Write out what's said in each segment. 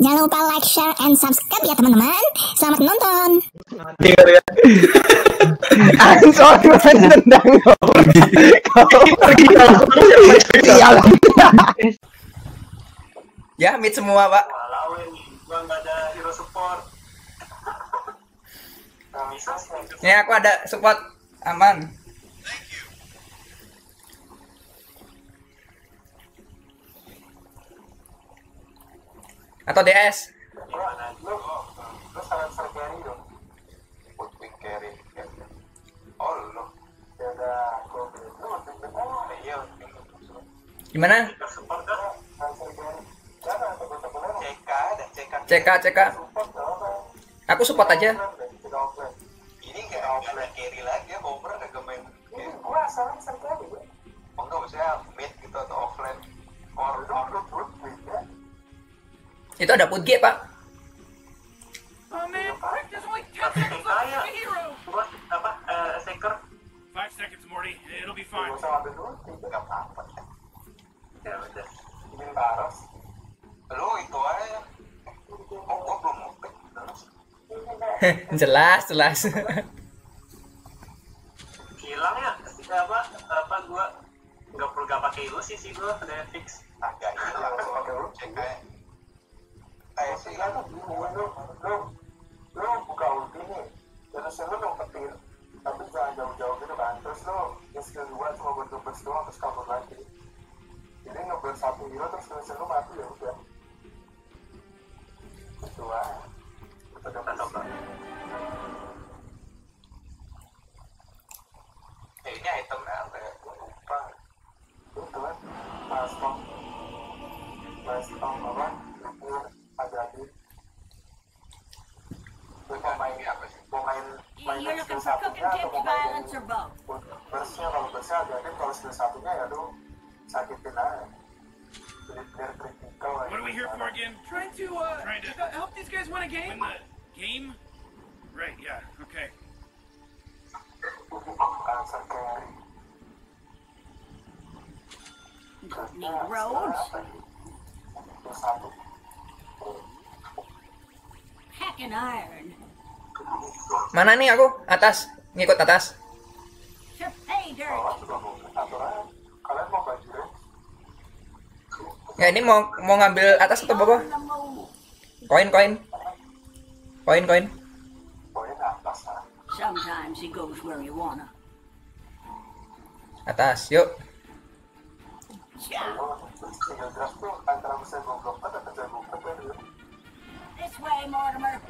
Jangan lupa like, share, and subscribe ya teman-teman. Selamat menonton. Ya. Meet semua, Pak. Kalau ada hero support. Nih aku ada support aman. Atau DS. Gimana? CK, CK. Aku support aja. Ada carry lagi ya, main. Gua asalnya. Oh, enggak, maksudnya mid gitu atau offline. Or, or, or, beda. Itu ada put G, Pak. Oh man, Rick, there's only 10 seconds left to the hero! Gua, apa, eh, Seeker. Five seconds, Morty. It'll be fine. Gak apa-apa. Ya udah. Ini taros. Lu itu aja. Oh, gua belum jelas, jelas. Hilang ya, ketika apa, apa gua nggak perlu gak pakai ilusi sih gua, ada fix. Agak hilang, pakai lu cek aja. Kayak sih kan, lu, lu, lu, buka ulti nih, terus lu ngumpetin, tapi jangan jauh-jauh gitu kan, terus lu ya skill 2 cuma buat ngeburst doang, terus kabur lagi. Jadi ngeburst satu hero, terus skill lu mati ya udah. Itu aja. Kita dapat Mana nih aku? Atas. Ngikut atas. Ya ini mau mau ngambil atas atau bawah? Koin koin. Koin koin. Atas, yuk. This.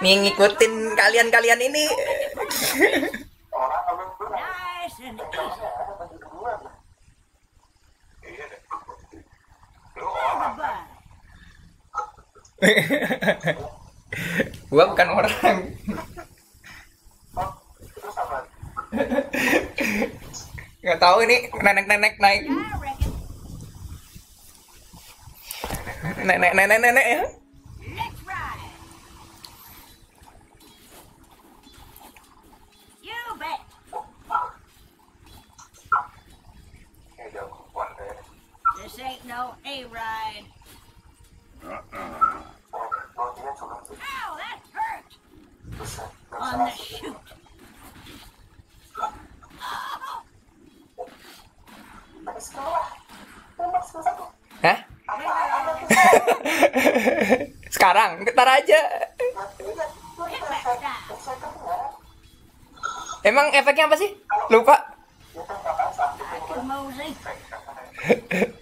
Nih ngikutin kalian-kalian ini. gua bukan orang. Gak tahu ini nenek-nenek naik. nenek nenek nenek ya. aja. Emang efeknya apa sih? Lupa.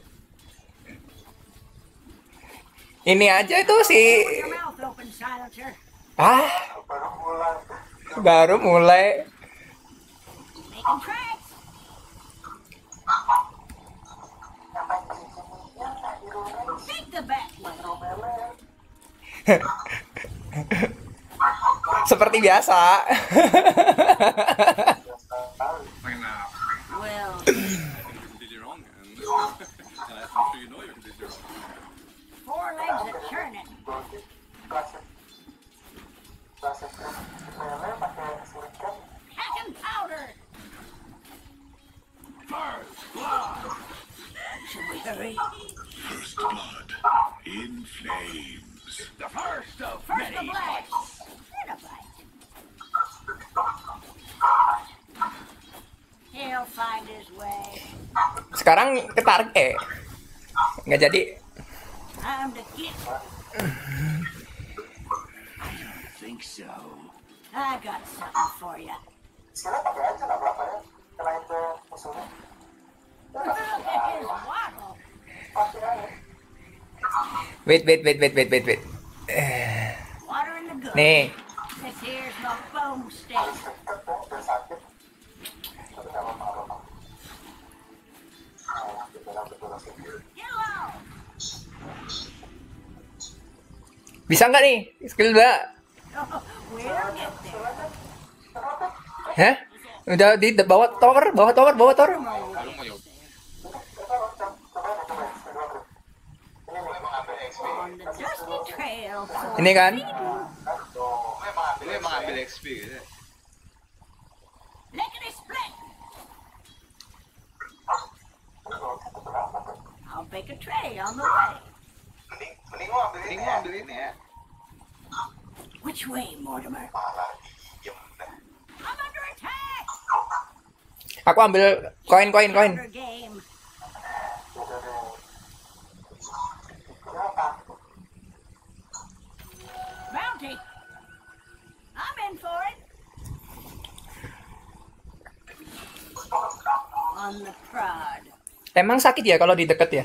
Ini aja itu sih. Ah. Baru mulai. biasa. ketarik eh. Nggak jadi. Wait, wait, wait, wait, wait, wait, wait. Nih. Bisa nggak nih? Skill dua. Hah? Udah di bawah tower, bawah tower, bawah tower. Ini kan? I'll a tray on the way. Mending lu ambil ini. Mending ya. ambil ini ya. Which way, Mortimer? Aku ambil koin, koin, koin. Emang sakit ya kalau di deket ya?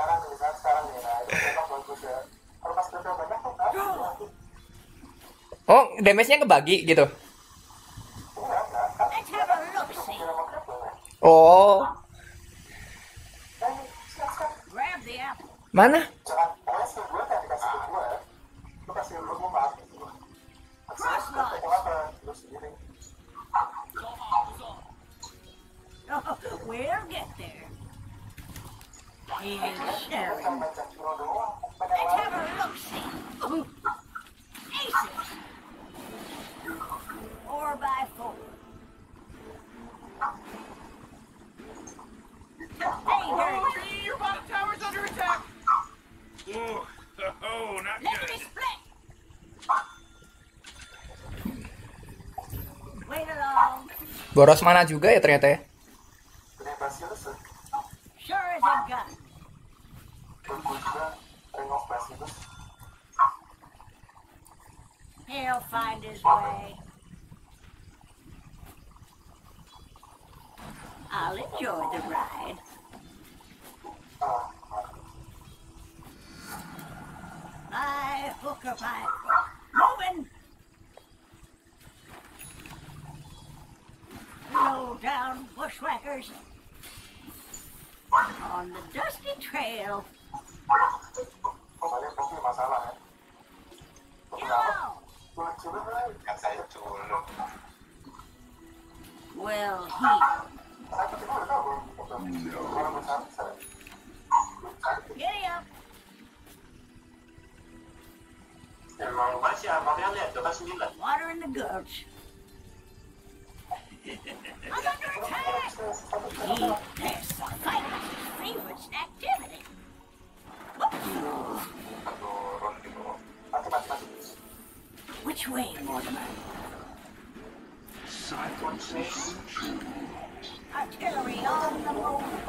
Oh, damage-nya kebagi gitu. Oh. Mana? boros mana juga ya ternyata ya?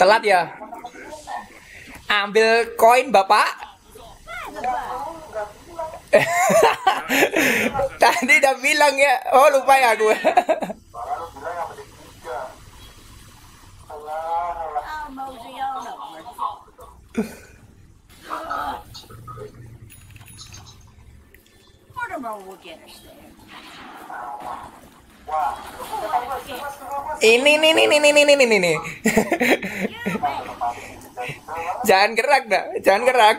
Telat ya. Ambil koin, Bapak. Tadi udah bilang ya. Oh, lupa ya gue. Ini nih nih nih nih nih nih nih nih. Jangan gerak dah, jangan gerak.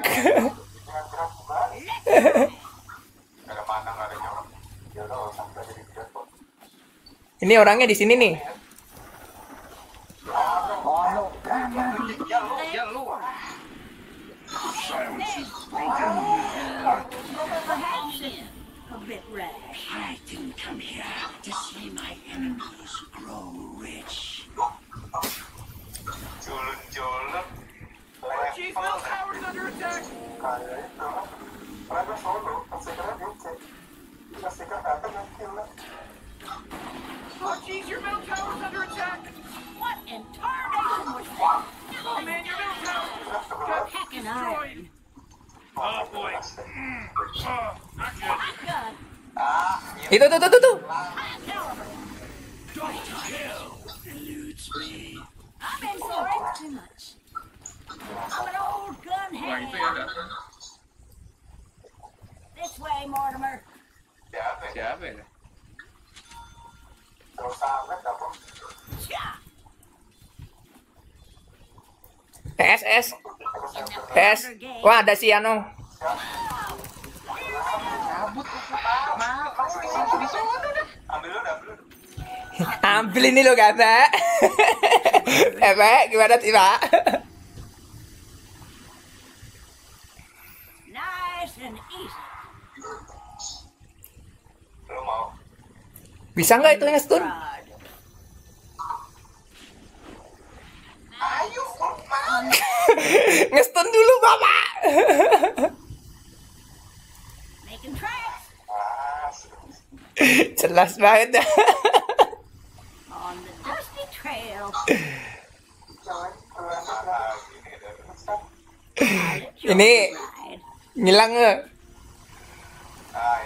Ini orangnya di sini nih. Chief, Will's tower's under attack! Oh, jeez, your middle tower's under attack! What in tarnation was that? Oh, man, your middle tower got destroyed! Oh, boy. Mm. Oh, not good. Not good. Ah. Ito, ito, ito, Don't kill. eludes me. I'm in for it. PSS. Siapa ya? PS, Wah, ada si Anu. Ambil ini lo kata. Pak, gimana sih, Pak? Bisa nggak itu ngestun? Ngestun dulu bapak. Jelas banget. Ini ngilang. Ah,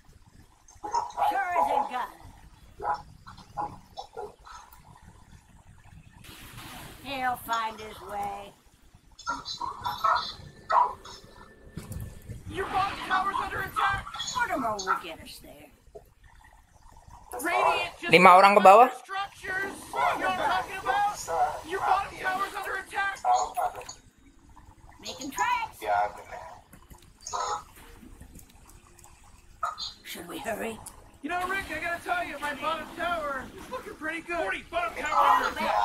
Sure as a gun. He'll find his way. Your bottom tower's under attack. Mortimer will get us there. Radiant just Lima orang ke bawah. structures. You know what I'm talking about? Your bottom tower's under attack. Tahu ada. Making tracks. Ya, bener. Should we hurry? You know, Rick, I gotta tell you, my bottom tower is looking pretty good. 40, bottom oh, tower under attack.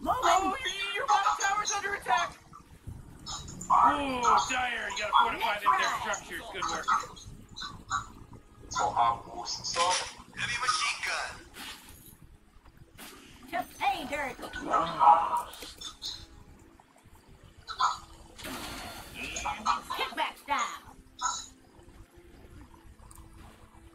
Moving. Oh, your, your bottom tower's under attack. Oh, Dyer, you gotta fortify them their structures. Good work. soal busur Heavy machine gun. To pay dirt. Kickback style.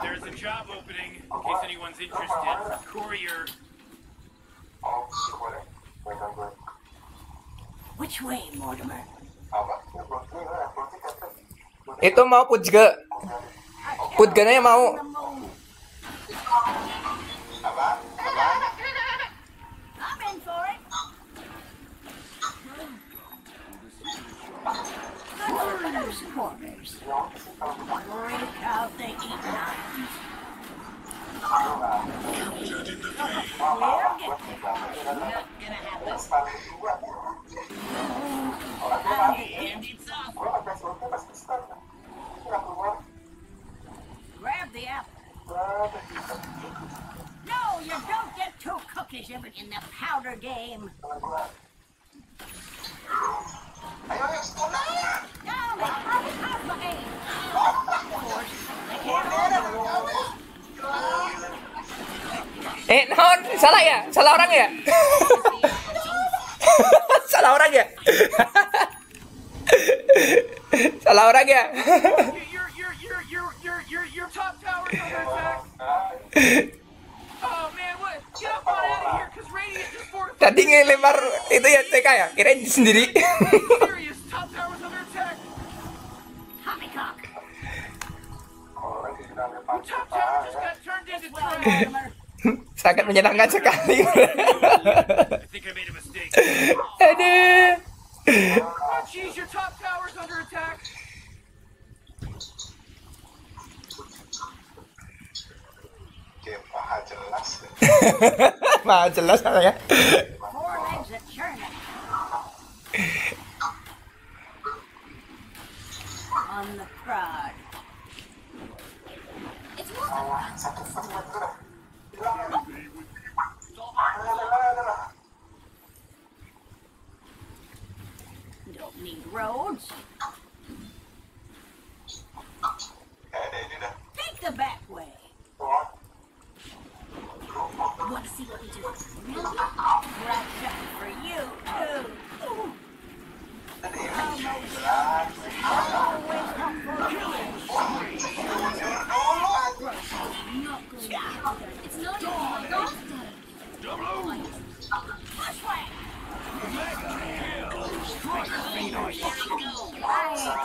There's a job opening in case anyone's interested. Courier. oh sih boleh boleh gue Which way, Mortimer? apa ya buat gue lah berarti kata Itu mau Putge. Putganya mau. The moon. apa apa I'm in for it. Good for close quarters. Break out the eat knives. We'll get there. Not gonna happen. And it's off. Grab the apple. No, you don't get two cookies in in the powder game. Salah ya? Salah orang ya? salah orang ya? salah orang ya? Tadi ngelempar itu ya TK ya? Kirain sendiri. Top tower just got turned into Sangat menyenangkan sekali. Aduh. Oh jeez, your top tower's under attack. game maha jelas deh Mah jelas ya. four legs a churning. On the prod. It's Mortimer. Don't need roads. kayak ada ini dah Take the back way. Want to see what we do? Right shot for you, too. Always come for you. It's not even my birthday. This way. I ain't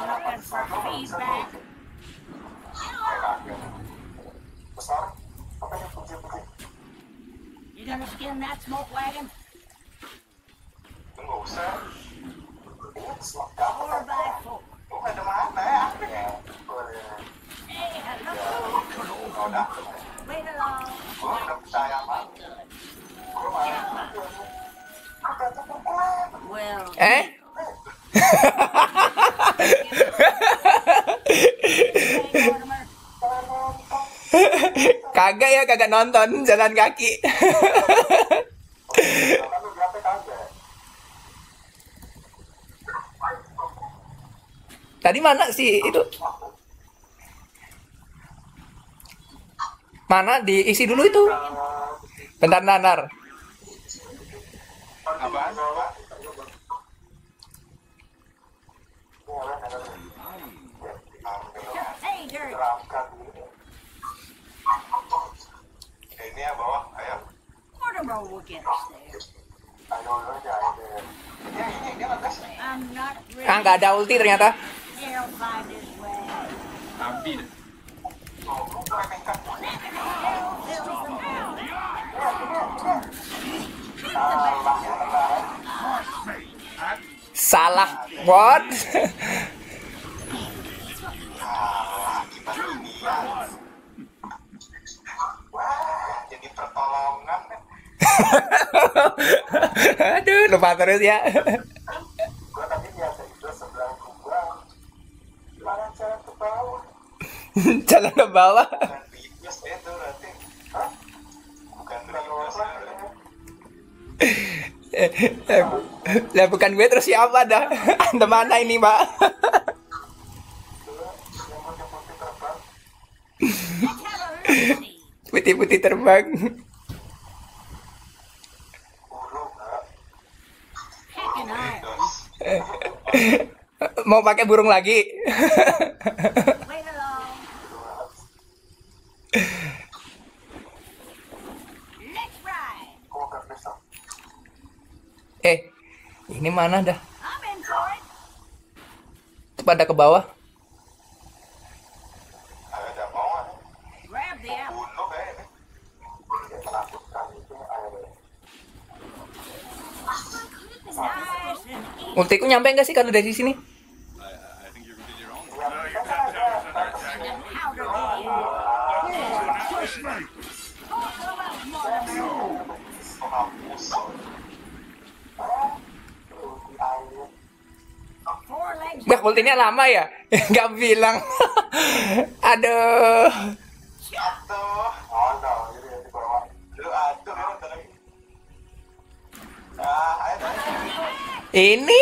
looking for feedback. besar apa yang putih-putih You gonna skin that smoke wagon? Eh? Kagak ya, kagak nonton jalan kaki. Tadi mana sih itu? Mana diisi dulu itu? Bentar, nanar. apa Hey, dirt. ini ya bawah ayo Mortimer will get us there. I'm not ready. Ah, nggak ada ulti ternyata. Find his Aduh, lupa terus ya. jalan ke bawah. Eh, jalan ke bukan gue terus siapa dah? Anda mana ini, mbak Putih-putih terbang. mau pakai burung lagi. Eh ini mana dah? Pada ke bawah. Multiku nyampe nggak sih kalau dari sini? Nunggunya lama ya? Nggak bilang. Aduh. Ini?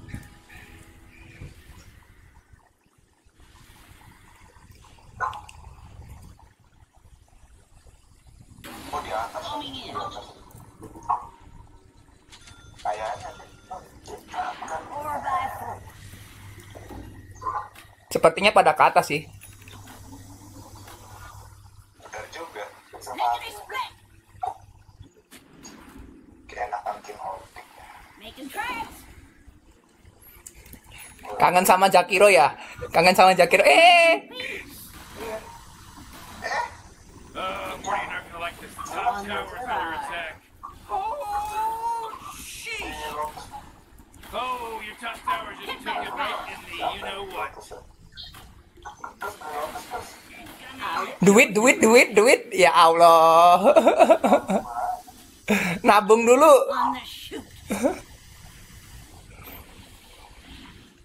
Sepertinya pada ke atas sih. Kangen sama Jakiro ya? Kangen sama Jakiro. Eh, duit duit duit. Ya Allah. Nabung dulu.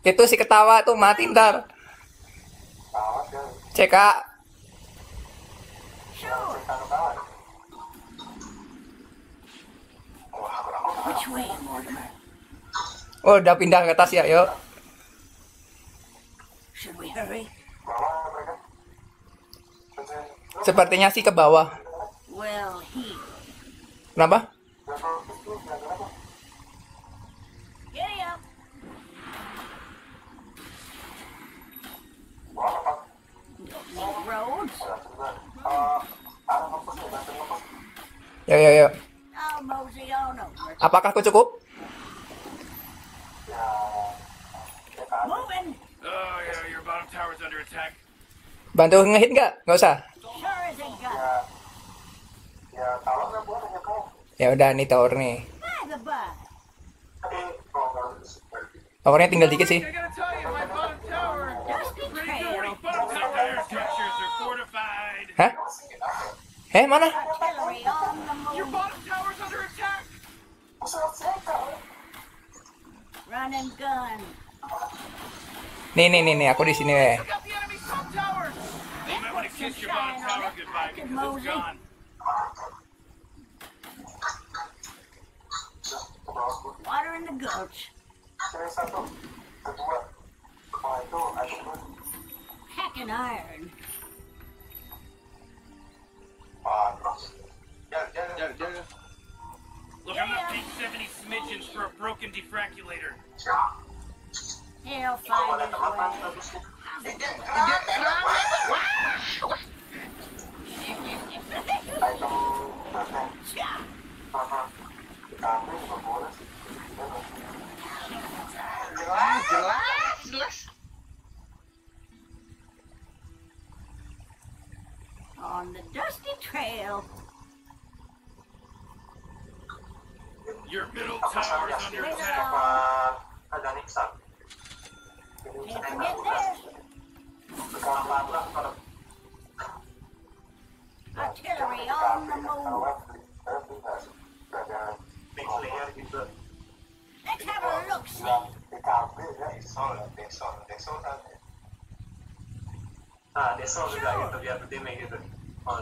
Itu si ketawa tuh mati ntar. CK Oh, udah pindah ke atas ya, yuk. Sepertinya sih ke bawah. Kenapa? Ya, ya, ya. Apakah aku cukup? Bantu ngehit nggak? Nggak usah. Ya, ya udah nih tower nih. Towernya tinggal dikit sih. Hah? Eh mana? Nih nih nih nih aku di sini weh. Get Siobhan Tower goodbye because it's gone. Water in the gulch. Hack and iron. Look, I'm gonna paying 70 smidgens for a broken defraculator. He'll find his way. On the dusty trail. Your middle tower is under attack. Can't forget this. Artillery on the move. big player gitu Let's have a look see. Desol, desol, desol kan. nah Desol juga gitu biar timnya gitu oh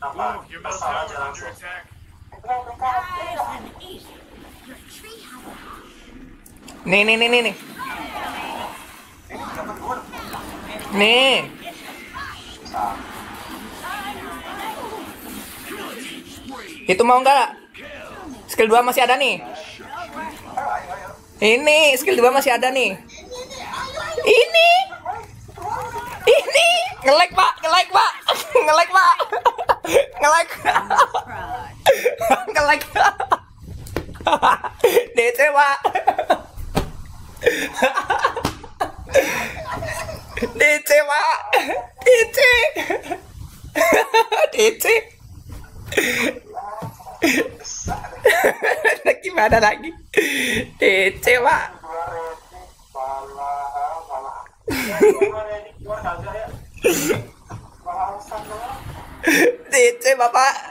apa Move, your middle Kesal tower aja is under langsung attack. Nice and easy. Your tree house. Nih, nih, nih, nih, nih. Nih. Itu mau nggak? Skill 2 masih ada nih. Ini, skill 2 masih ada nih. Ini. Ini. Nge-lag, Pak. Nge-lag, Pak. Nge-lag, Pak. Pride. Nge-lag. DC, Pak. DC, Pak. DC. DC. Gimana lagi? DC, Pak. DC, Bapak.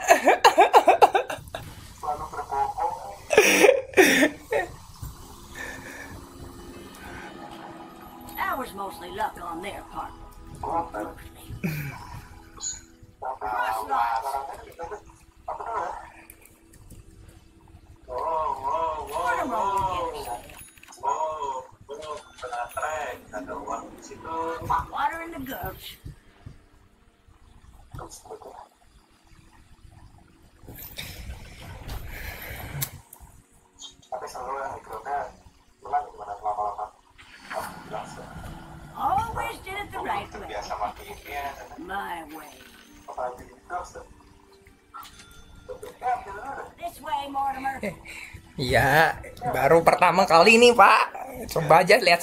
Kali nih, Pak. Coba aja lihat.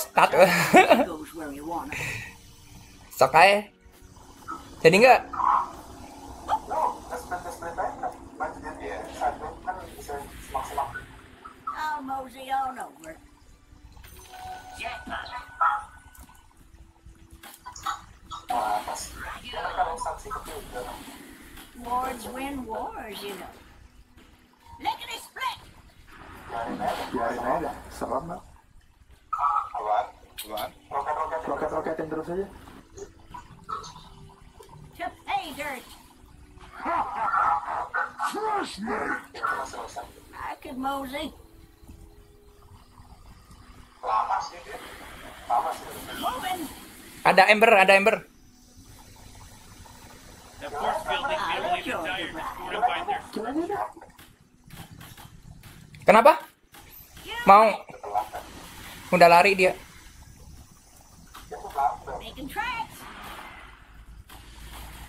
Sok aja. Jadi nggak? I'll mosey on over. Wars win wars, you know. Lickety split. biarin aja serem keluar. roket-roketin terus aja. I could mosey. Lama sih dia. Moving. Ada ember, ada ember. Me Kenapa? Mau? Udah lari dia.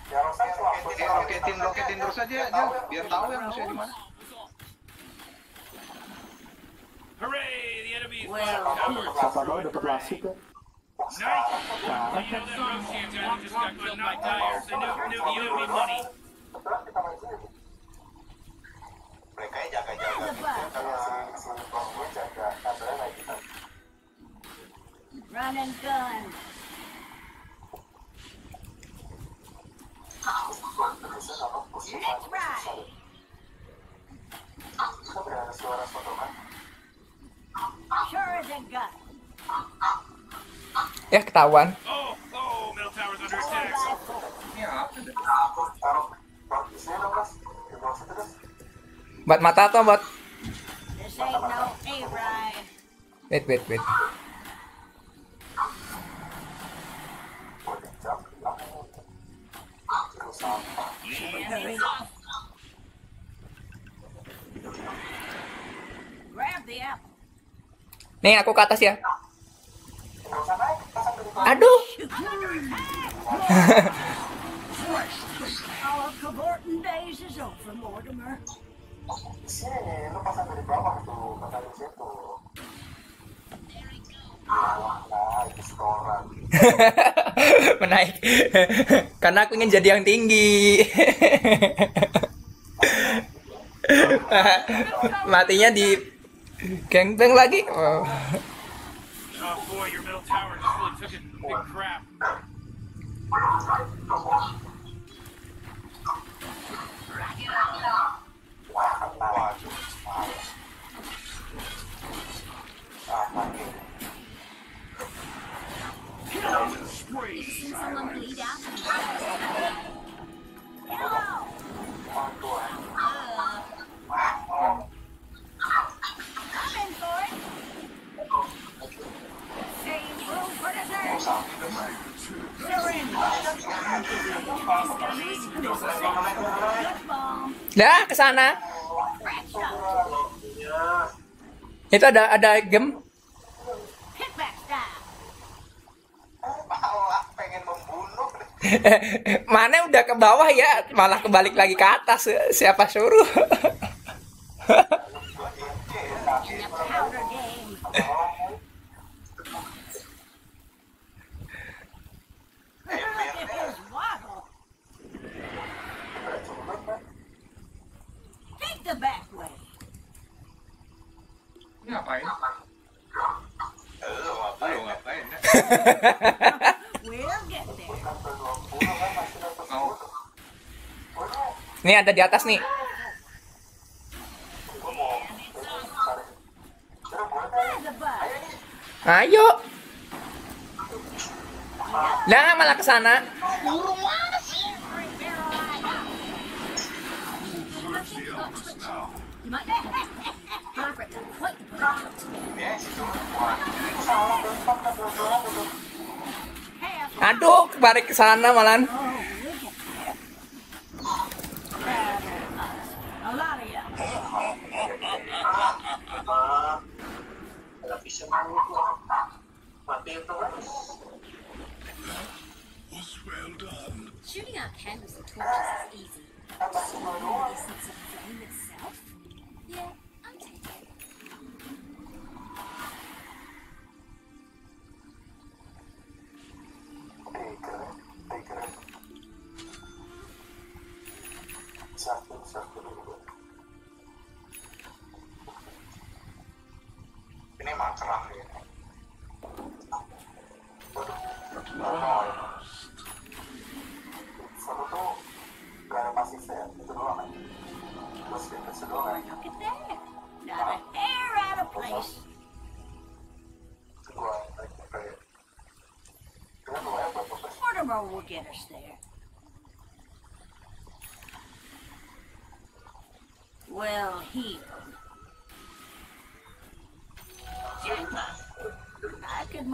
Roketin, roketin, roketin terus aja, aja. Biar tahu yang musuhnya di mana. Hooray! The enemy is Well, bottom tower. siapa tahu dapat wasit ya Nice! You know that Roshi guy who just got killed by Dire, so Mereka jaga-jaga. Bus. Run and gun. Let's ride. Sure as a gun. Ya ketahuan. Oh, oh, middle tower's under attack. Buat mata atau buat This ain't no A-ride. Wait, wait, wait. Nih, aku ke atas ya. Aduh. Our cavorting days is over, Mortimer. Menaik. Karena aku ingin jadi yang tinggi. Matinya di gangbang lagi. Oh. Oh your middle tower just really took a big crap. Someone bleed out. I'm in for it. Save room for dessert. Syringe. Good bomb. Dah, ke sana. Cracked up. Itu ada ada gem. Mana udah ke bawah ya, malah kebalik lagi ke atas. Siapa suruh? Ini ngapain? Lu Lu ngapain? ya? We'll get there. Nih ada di atas nih. Ayo. Nah, malah ke sana. Aduh, kebalik ke sana malan. Shooting out candles and torches is easy.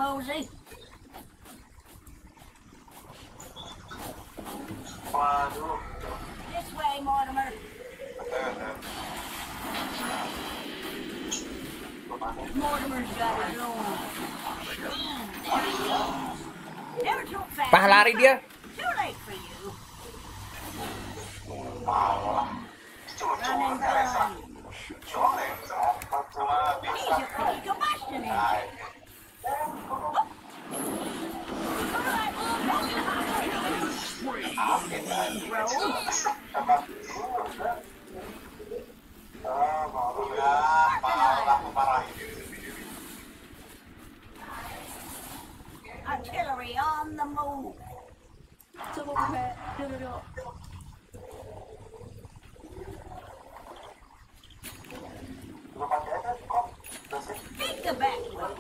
I could mosey. Waduh, This way, Mortimer. Mortimer's got his own. Never too fast. Pah lari dia. Too late for you. Run and gun. He's a pretty combustion engine. Artillery on the move. lu pakai aja kok. Terus sih, Take the back way.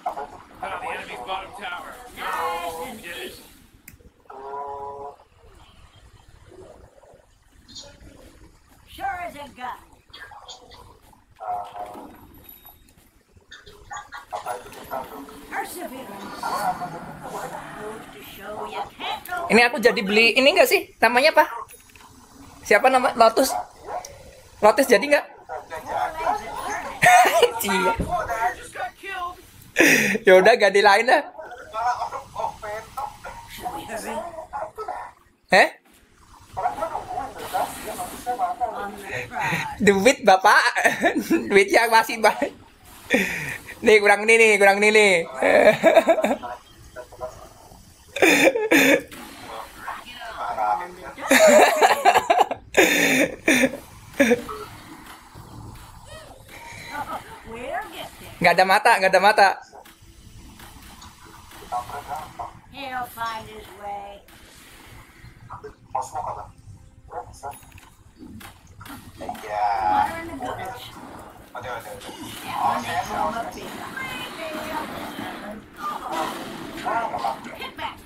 apa itu? Oh, the enemy's bottom tower. Nice We and did it. easy. Oh, Sure as a gun. ah, Perseverance. To show you can't go Ini aku jadi beli ini enggak sih? Namanya apa? Siapa nama Lotus? Lotus jadi nggak? Cia. Just got killed. ya udah ganti lain hurry? Eh? Duit bapak, duit yang masih banyak. Nih kurang ini nih, kurang ini nih. ada mata, nggak ada mata smoke apa? Nggak bisa. Iya. Water in the goods. Oke, oke, oke. From a big Hit back.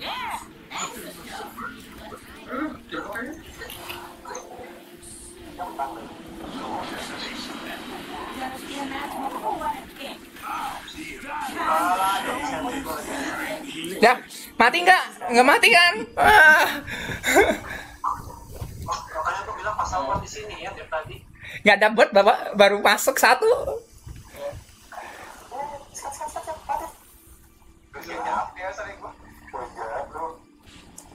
Yeah. That's the stuff. Just in that hole, what a kick. Ya, mati nggak? Nggak mati kan? Ah. Makanya aku bilang pasal buat di sini ya tadi. Nggak ada bot, bapak baru masuk satu.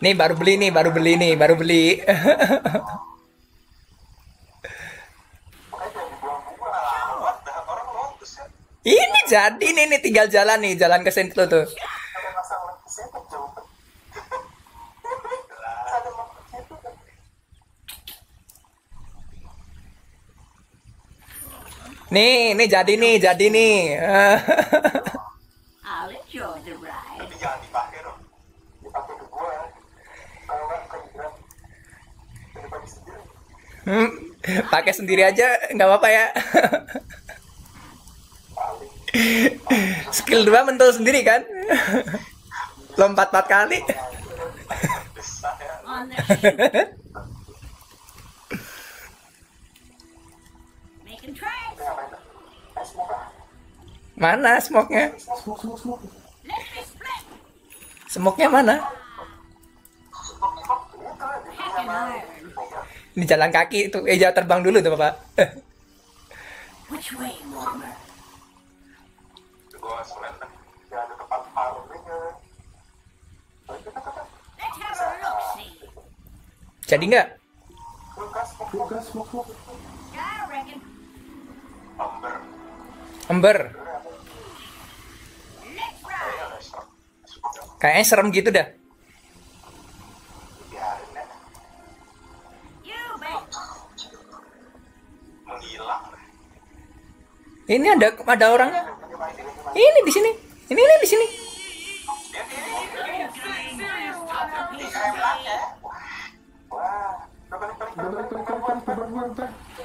Nih baru beli nih, baru beli nih, baru beli. ini jadi nih, nih tinggal jalan nih, jalan ke sentul tuh. Nih, nih jadi nih, jadi nih. Pakai sendiri aja nggak apa-apa ya. Skill 2 mentul sendiri kan? Lompat 4 kali. Besar ya. On the Ini jalan kaki itu. Eh jalan terbang dulu tuh bapak. Eh. Jadi nggak? Ember. Kayaknya serem gitu dah. Ini ada ada orangnya. Ini di sini. Ini ini di sini.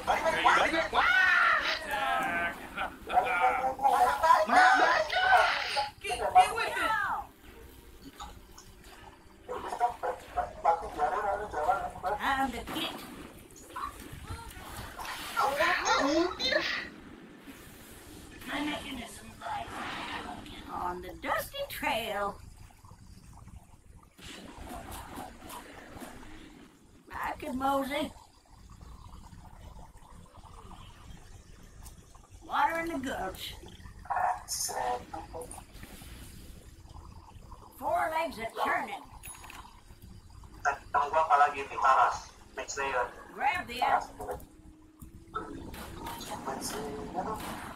Balik, mechanism on the dusty trail. I could mosey. Water in the gulch. Four legs are churning. Temen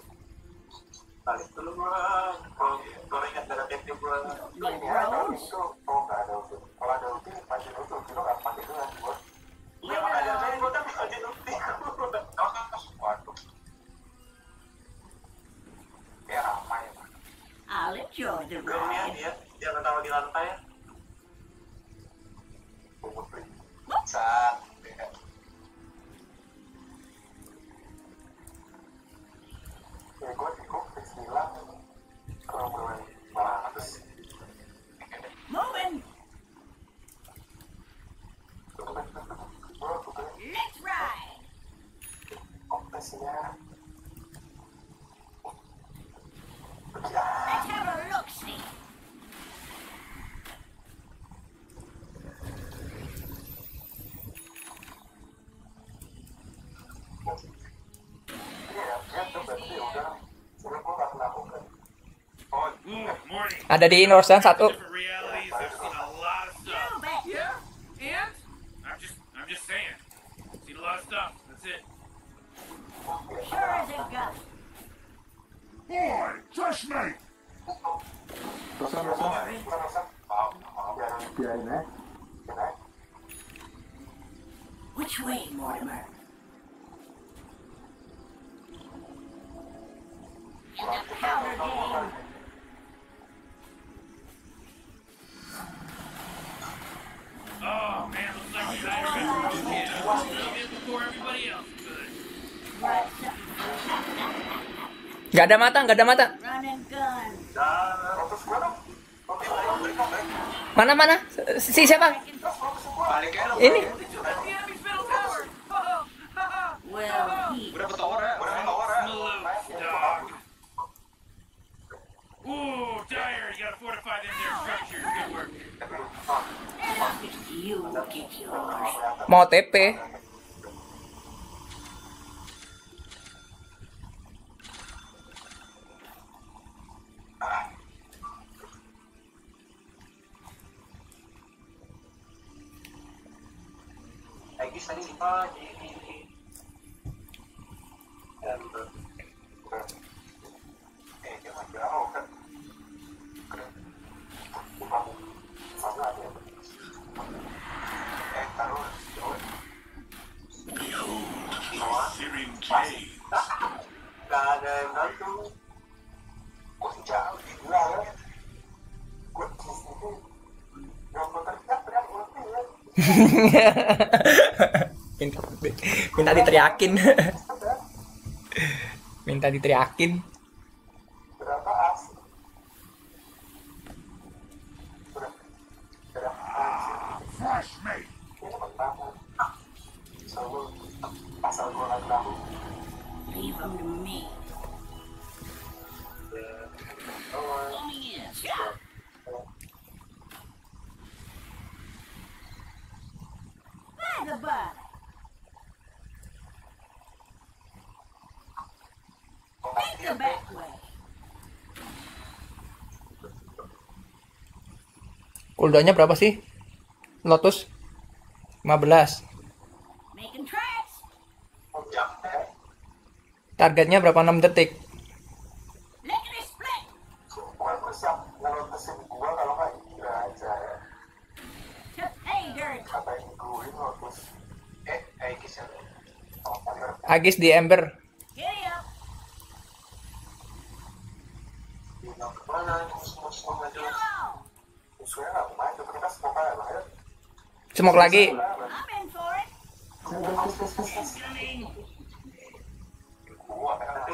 Like grown? ada di Indonesia satu. Gak ada mata, gak ada mata. Mana mana? Si siapa? Ini. Mau TP. minta, diteriakin. Minta diteriakin. Holdanya berapa sih? Lotus 15. Targetnya berapa 6 detik? Agis di Ember. lagi.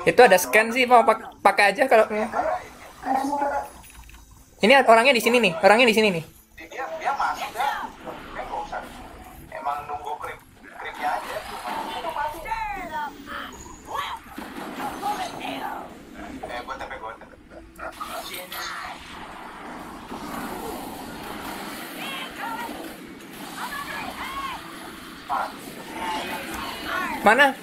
Itu ada scan sih, mau pakai aja kalau. Ini orangnya di sini nih, orangnya di sini nih. Attack.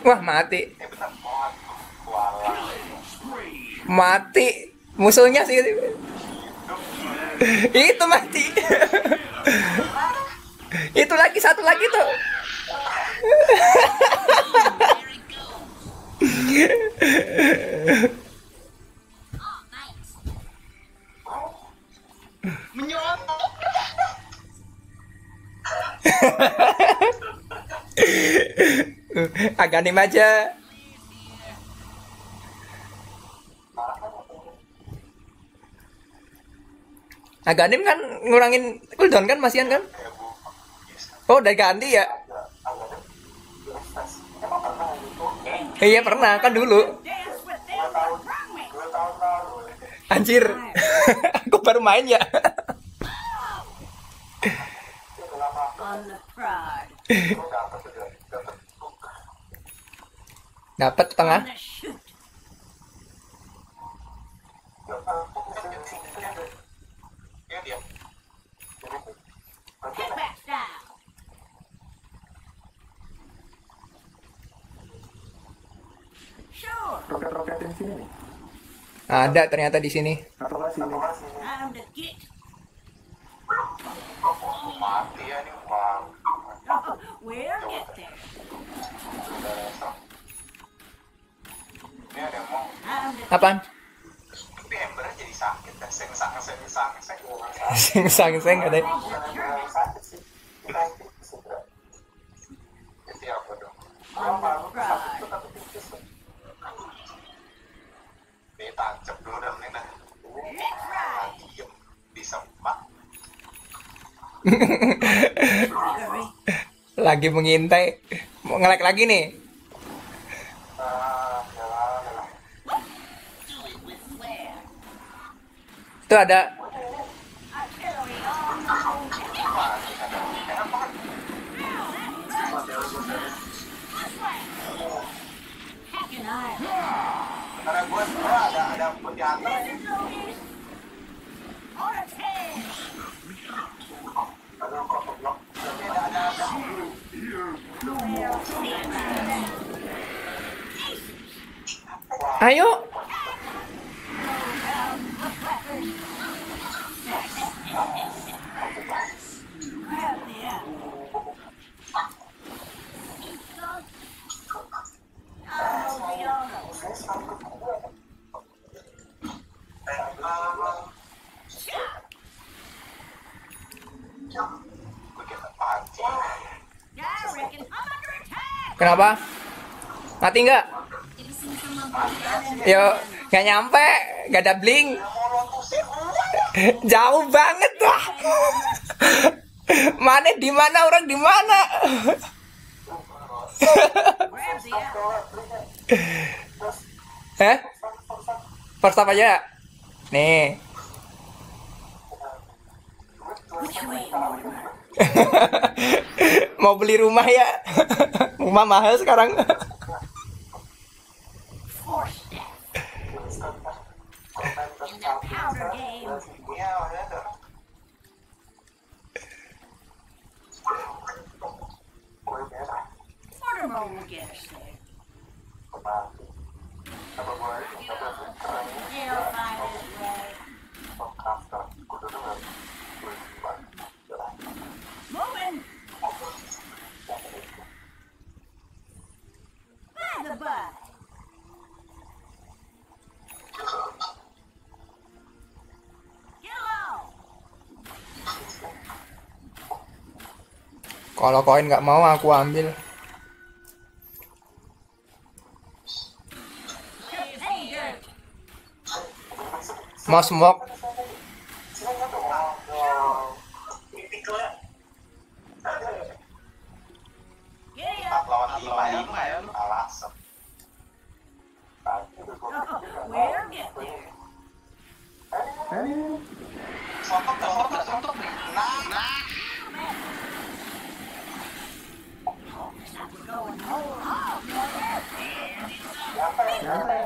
Wah, mati. Mati. Musuhnya sih. Itu mati. Itu lagi satu lagi tuh. Aganim aja. Aganim kan ngurangin cooldown kan masian kan? Oh, udah ganti ya? Iya pernah kan dulu. Anjir. Aku baru main ya. Dapat tengah. the shoot. Iya dia. Get back down. Sure. Roket-roketin sini nih. Ada ternyata di sini. Atau to get. Mati ya nih. Oh, we'll get there. Ini ada yang mau. Apaan? Tapi embernya jadi sakit. Seng sang seng sang seng. Sing sang sing ada. Sakit sih. Jadi apa dong? on the prod. Ini tancap dulu dah mending dah. Let's ride. Diem. Disempak. Hurry. Lagi mengintai. Mau ngelek lagi nih. Itu ada. Karena gue ada ada a tail. Aduh, kok keblok. Tapi ada ada ada. Ayo. Grab the apple. Oh, the honor. Gue kira panci. I reckon I'm under attack. Kenapa? Mati nggak? Yo, nggak nyampe, nggak ada blink. Jauh banget wah. Mana di mana orang di mana? Hah? First aja. Nih. Mau beli rumah ya? rumah mahal sekarang. Force death. In the powder game. Iya, ada. Gue merah. Mortimer will get us there. Mati. Apa gue apa keren He'll find his way. Kafka. Gue udah dengar. Gue Moving. By the by. Get along. Kalau koin nggak mau aku ambil. Mau smoke? Giddy Empat up. lawan lima ya. Lima ya, lu. Alasan. Tadi udah gue Oh, we'll get there. Sontok dah, sontok, sontok. Nah, nah. Hog, Jangan.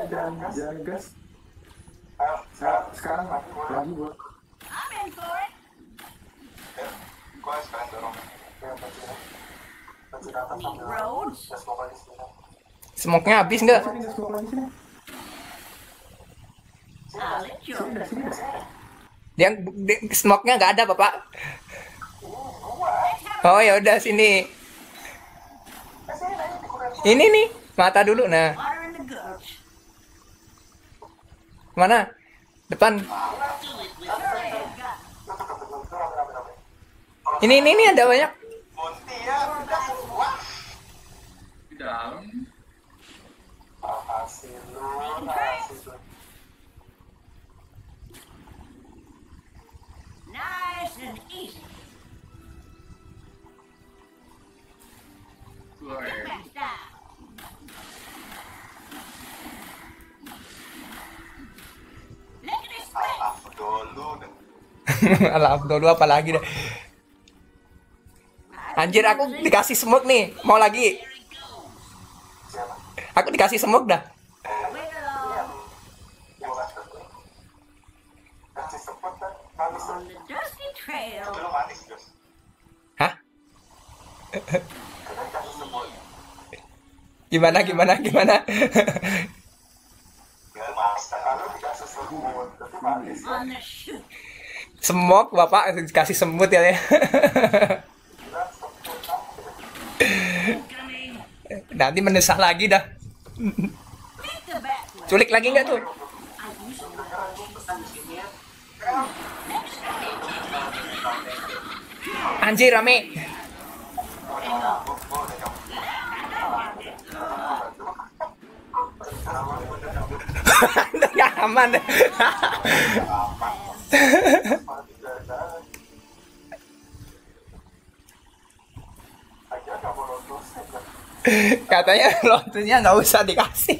Smoke-nya habis nggak? Dia smoke-nya nggak ada, Bapak. Oh, ya udah sini. Ini nih, mata dulu nah. Mana? Depan. Ini ini ini ada banyak. Ya. Di dalam. Nice and easy. Back dulu. Alah, dulu apa lagi dah. Anjir, aku dikasih smoke nih. Mau lagi? Aku dikasih smoke dah. Hah? Gimana gimana gimana? Ya, mas. Kalau dikasih Smoke Bapak dikasih semut ya. Nanti mendesah lagi dah. Culik lagi nggak tuh? Anjir rame. Aman. Katanya lotusnya nggak usah dikasih.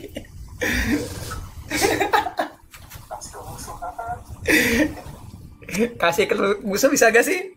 Kasih ke musuh bisa gak sih?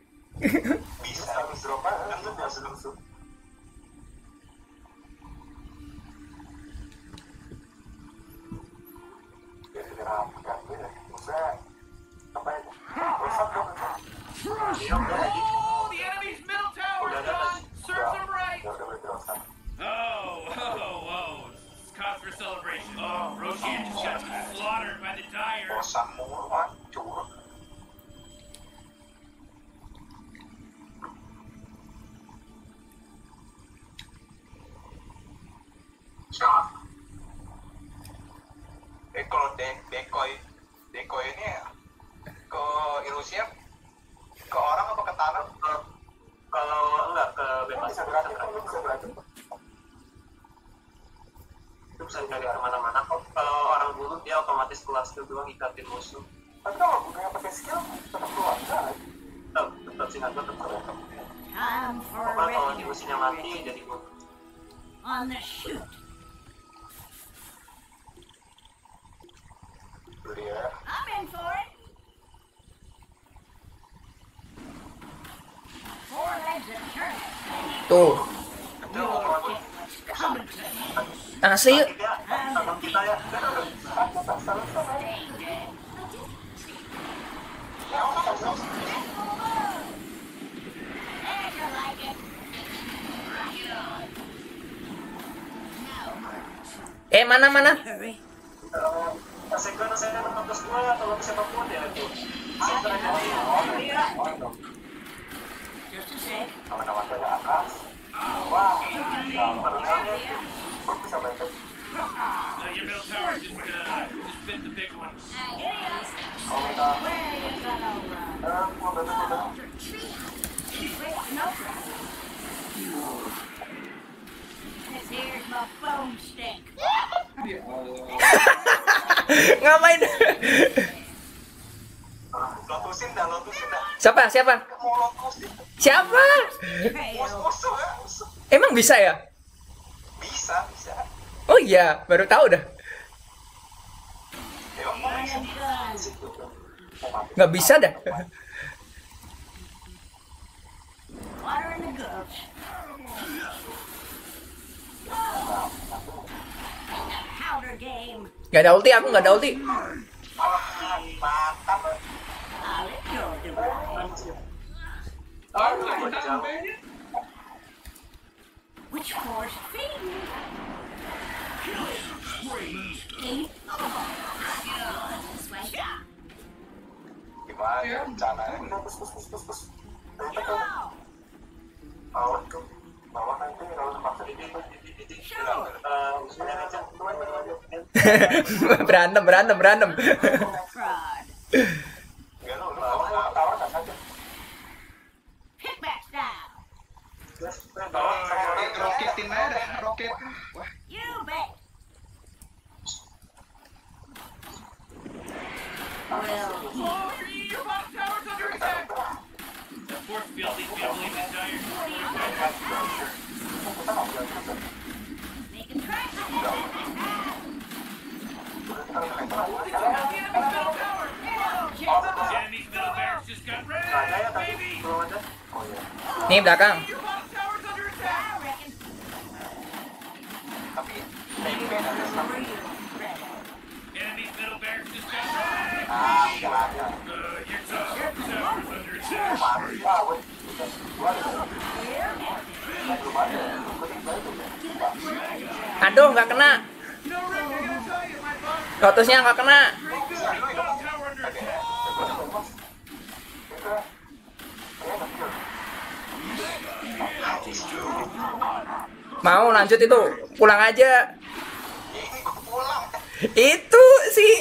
Ikatin musuh. Tapi kalau gunanya pakai skill tetap keluar kan? Tetap tetap singkat gue tetap. Time for a Pokoknya kalau rescue ilusinya mati jadi gue. On the shoot. Ya. I'm in for it. Four legs of turkey. Tuh. You. Asli yuk. Mana mana? Ngapain? Lotusin dah, lotusin dah. Siapa? Siapa? Siapa? Emang bisa ya? Bisa, bisa. Oh iya, baru tahu dah. Nggak bisa dah. Water in the gulch. Gak ada ulti, aku gak ada ulti. Which berantem, berantem, berantem. Roketin aja roket. Wah. Well, Nih belakang. Aduh, nggak kena. Lotusnya nggak kena. Mau lanjut itu, pulang aja. Itu sih.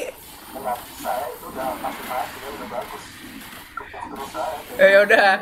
Eh udah.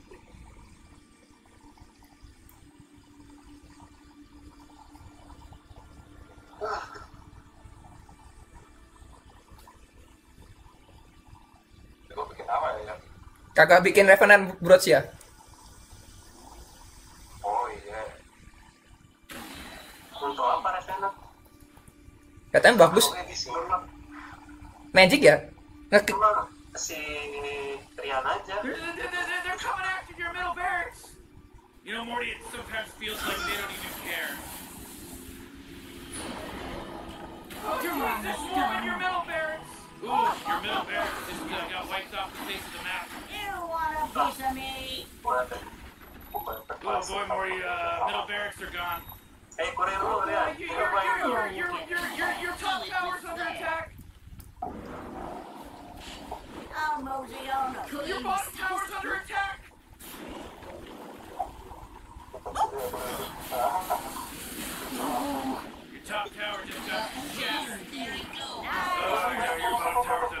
Kakak bikin Revenant Broach ya? Oh iya. Untuk apa rasanya? Katanya bagus. Magic ya? Cuma si Trian aja. They're, they're, they're, they're coming after your middle barracks! You know, Morty, it sometimes feels like they don't even care. Oh, Jesus, swarm in your middle barracks! Ooh, your middle barracks just uh, got wiped off the face of the map. Oh boy, Morty, uh, middle barracks are gone. Eh, kurir dulu ya. Your, your, top tower's under attack! I'll mosey on up. Your bottom tower's under attack! Your top tower just got shattered. Oh, now your bottom tower's under attack.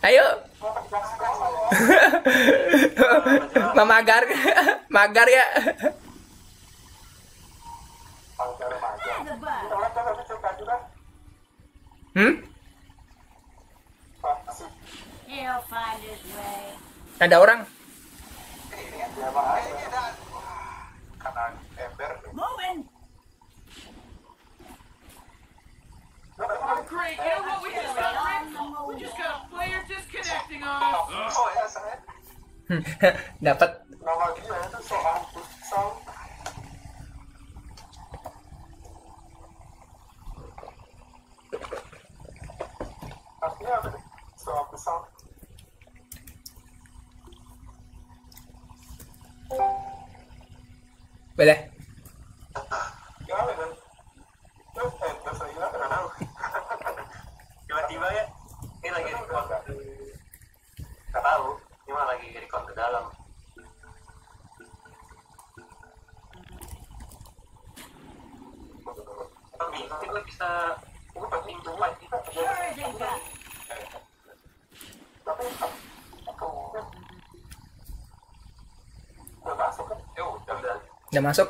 Ayo. Memagar. Magar ya. Hmm? Ada orang. Great. You know what we just got, Rick? We just got a player disconnecting on us. Oh ya, saya. Dapat. Nama Gak tahu, ini mah lagi record ke dalam. Kita bisa, gue cuma kita udah masuk kan? Udah. Masuk.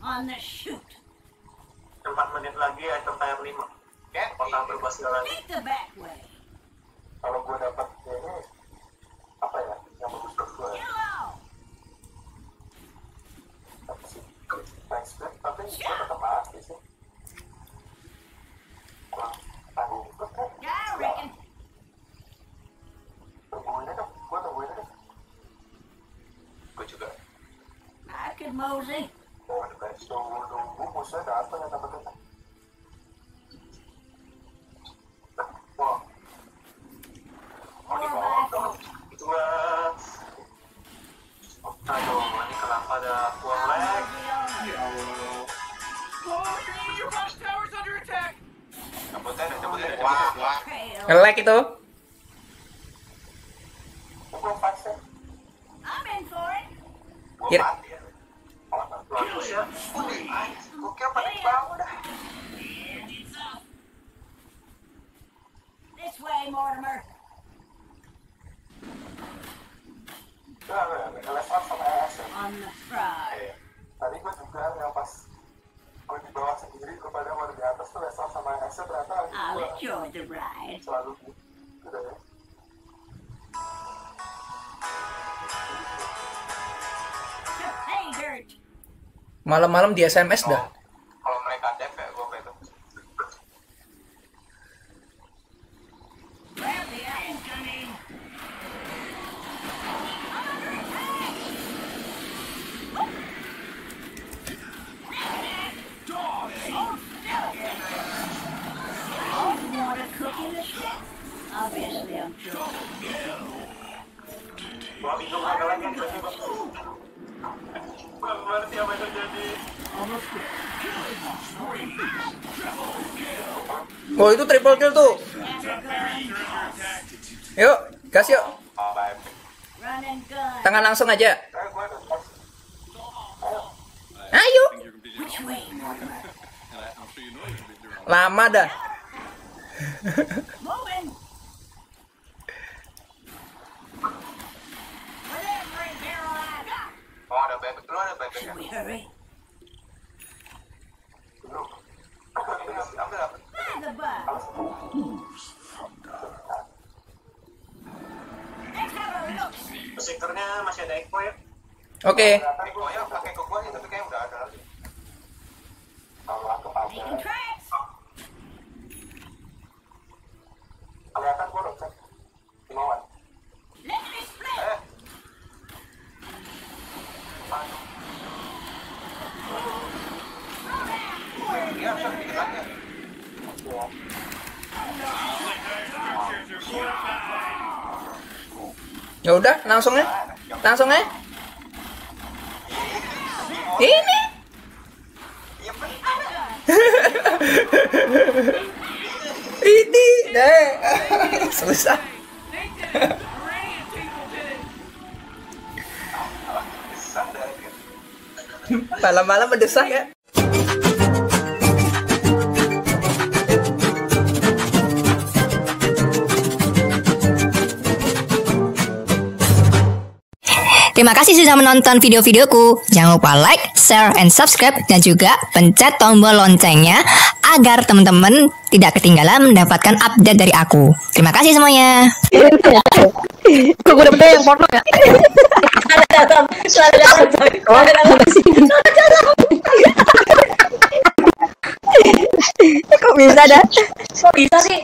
On the shoot. empat menit lagi item tier lima Ya, kota berubah segala lagi Take the back way. kalau gue dapat Malam-malam di SMS dah. Oh itu triple kill tuh. Yuk, gas yuk. Tangan langsung aja. Ayo. Lama dah. Masih ada echo ya. Oke. Gue ya pakai ke gue nih, tapi kayaknya udah ada lagi. kalau aku pakai Taking tracks. kelihatan gue udah cek kemauan Let me split. Eh, iya, bisa dikit lagi ya. Ya udah, langsung ya. Langsung ya. Ini. Ini deh. Gitu. Malam-malam mendesak ya. Terima kasih sudah menonton video-videoku. Jangan lupa like, share, and subscribe dan juga pencet tombol loncengnya agar teman-teman tidak ketinggalan mendapatkan update dari aku. Terima kasih semuanya. Kok gue dapetnya yang porno ya? Kok bisa dah? Kok bisa sih?